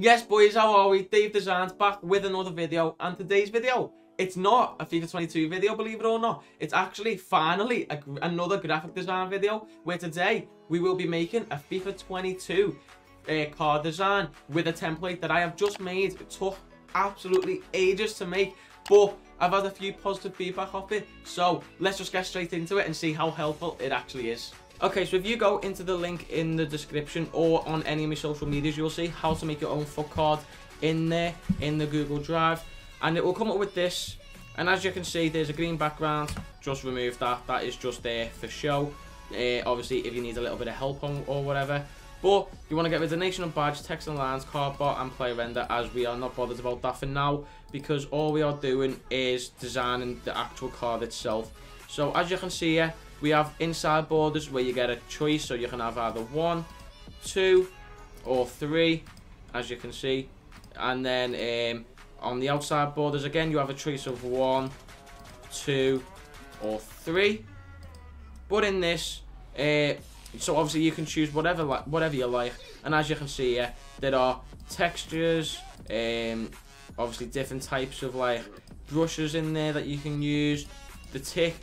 Yes, boys, how are we? Dave Designs back with another video, and today's video, it's not a FIFA 22 video, believe it or not. It's actually finally a, another graphic design video, where today we will be making a FIFA 22 uh, card design with a template that I have just made. It took absolutely ages to make, but I've had a few positive feedback off it, so let's just get straight into it and see how helpful it actually is. Okay, so if you go into the link in the description or on any of my social medias, you'll see how to make your own FUT card in there, in the Google Drive. And it will come up with this. And as you can see, there's a green background. Just remove that. That is just there for show. Uh, obviously, if you need a little bit of help on or whatever. But you want to get rid of nation and badge, text and lines, card bar, and player render as we are not bothered about that for now because all we are doing is designing the actual card itself. So as you can see here, we have inside borders where you get a choice, so you can have either one, two, or three, as you can see. And then um, on the outside borders, again, you have a choice of one, two, or three. But in this, uh, so obviously you can choose whatever like whatever you like. And as you can see here, there are textures, um, obviously different types of like brushes in there that you can use. The tick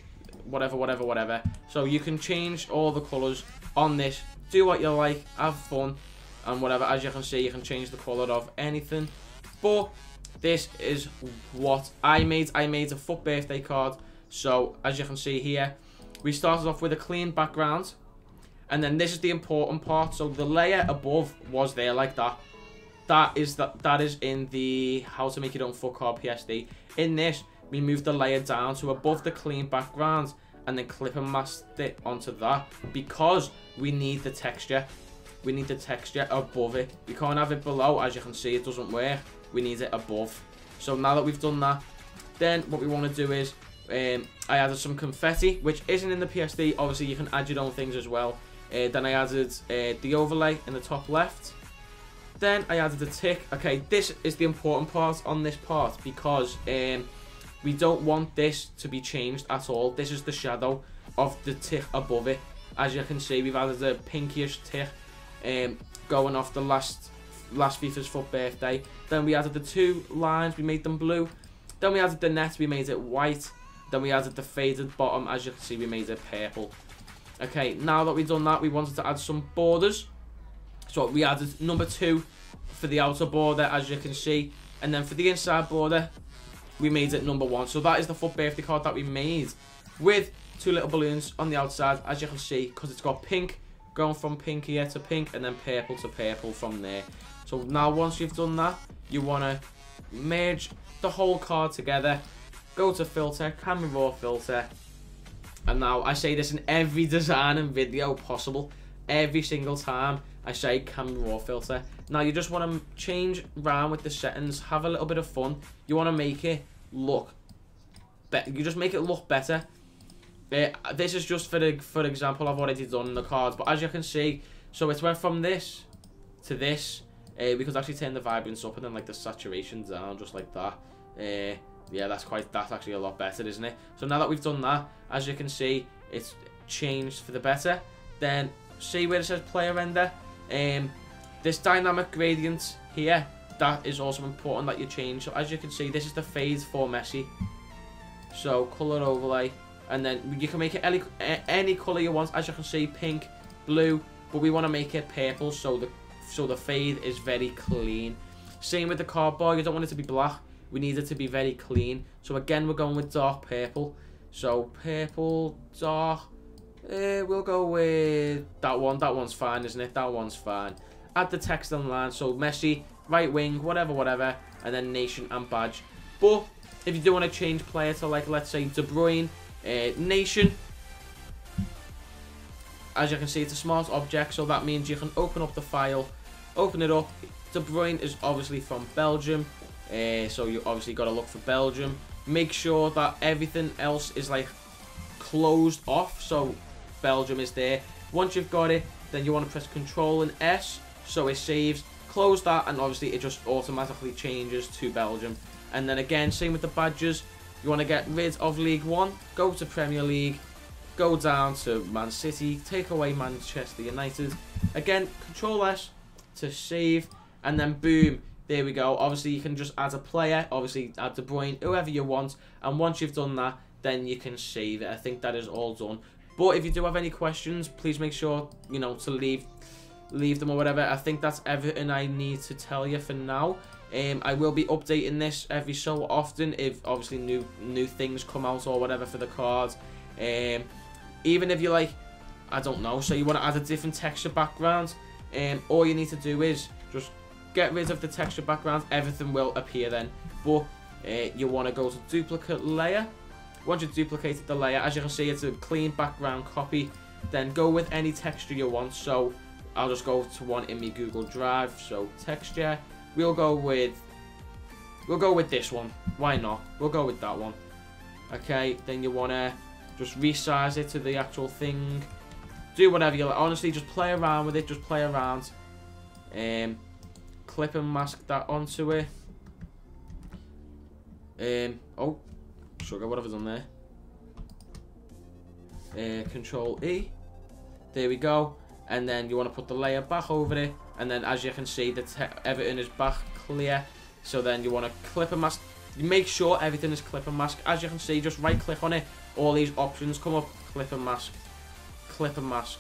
whatever, whatever, whatever. So you can change all the colours on this. Do what you like, have fun, and whatever. As you can see, you can change the colour of anything. But this is what I made. I made a FUT birthday card. So as you can see here, we started off with a clean background. And then this is the important part. So the layer above was there like that. That is that that is in the how to make your own FUT card PSD. In this, we move the layer down to above the clean background and then clip and mask it onto that because we need the texture. We need the texture above it. We can't have it below as you can see it doesn't work. We need it above. So now that we've done that then what we want to do is um, I added some confetti which isn't in the PSD obviously you can add your own things as well. Uh, then I added uh, the overlay in the top left. Then I added a tick. Okay this is the important part on this part because um, we don't want this to be changed at all. This is the shadow of the tick above it. As you can see, we've added a pinkyish tick um, going off the last last FIFA's FUT birthday. Then we added the two lines, we made them blue. Then we added the net, we made it white. Then we added the faded bottom, as you can see, we made it purple. Okay, now that we've done that, we wanted to add some borders. So we added number two for the outer border, as you can see. And then for the inside border, we made it number one. So that is the FUT birthday card that we made with two little balloons on the outside, as you can see, because it's got pink going from pink here to pink and then purple to purple from there. So now once you've done that, you want to merge the whole card together, go to filter, camera raw filter, and now I say this in every design and video possible, every single time I say camera raw filter. Now you just want to change around with the settings, have a little bit of fun. You want to make it look better. You just make it look better. Uh, this is just for the for example I've already done the cards, but as you can see, so it went from this to this. Uh, we could actually turn the vibrance up and then like the saturation down, just like that. Uh, yeah, that's quite that's actually a lot better, isn't it? So now that we've done that, as you can see, it's changed for the better. Then see where it says player render. Um, this dynamic gradient here, that is also important that you change. So as you can see, this is the fade for Messi. So color overlay, and then you can make it any, any color you want. As you can see, pink, blue, but we want to make it purple so the so the fade is very clean. Same with the card bar, you don't want it to be black. We need it to be very clean. So again, we're going with dark purple. So purple, dark, uh, we'll go with that one. That one's fine, isn't it? That one's fine. Add the text on line. So Messi, right wing, whatever, whatever. And then nation and badge. But if you do want to change player to like, let's say De Bruyne, uh, nation. As you can see, it's a smart object. So that means you can open up the file, open it up. De Bruyne is obviously from Belgium. Uh, so you obviously got to look for Belgium. Make sure that everything else is like closed off. So Belgium is there. Once you've got it, then you want to press Control and S so it saves. Close that and obviously it just automatically changes to Belgium. And then again, same with the badges. You want to get rid of League One, go to Premier League, go down to Man City, take away Manchester United. Again, Control S to save. and then boom, there we go. Obviously, you can just add a player, obviously add De Bruyne, whoever you want, and once you've done that, then you can save it. I think that is all done. But if you do have any questions, please make sure, you know, to leave leave them or whatever. I think that's everything I need to tell you for now. Um, I will be updating this every so often if obviously new new things come out or whatever for the cards. Um, even if you like, I don't know, so you want to add a different texture background, um, all you need to do is just get rid of the texture background, everything will appear then. But uh, you want to go to duplicate layer. Once you've duplicated the layer, as you can see, it's a clean background copy. Then go with any texture you want. So I'll just go to one in my Google Drive. So texture, we'll go with, we'll go with this one. Why not? We'll go with that one. Okay, then you want to just resize it to the actual thing. Do whatever you like. Honestly, just play around with it. Just play around. Um, clip and mask that onto it. Um, oh, sugar, what have I done there? Uh, control E. There we go. And then you want to put the layer back over it. And then as you can see, the everything is back clear. So then you want to clip and mask. Make sure everything is clip and mask. As you can see, just right click on it. All these options come up. Clip and mask. Clip and mask.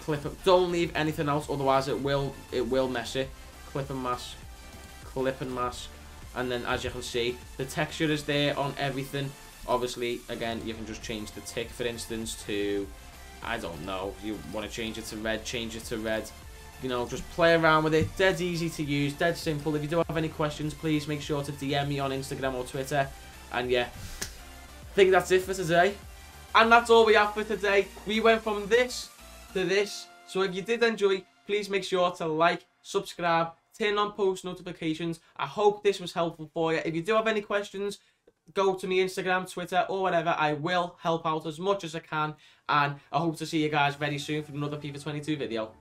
Clip Don't leave anything else, otherwise it will it will mess it. Clip and mask. Clip and mask and then as you can see the texture is there on everything. Obviously again you can just change the tick for instance to I don't know you want to change it to red change it to red. You know just play around with it. Dead easy to use dead simple. If you do have any questions please make sure to DM me on Instagram or Twitter. And yeah I think that's it for today. And that's all we have for today. We went from this to this. So if you did enjoy please make sure to like subscribe turn on post notifications. I hope this was helpful for you. If you do have any questions, go to me Instagram, Twitter, or whatever. I will help out as much as I can. And I hope to see you guys very soon for another FIFA 22 video.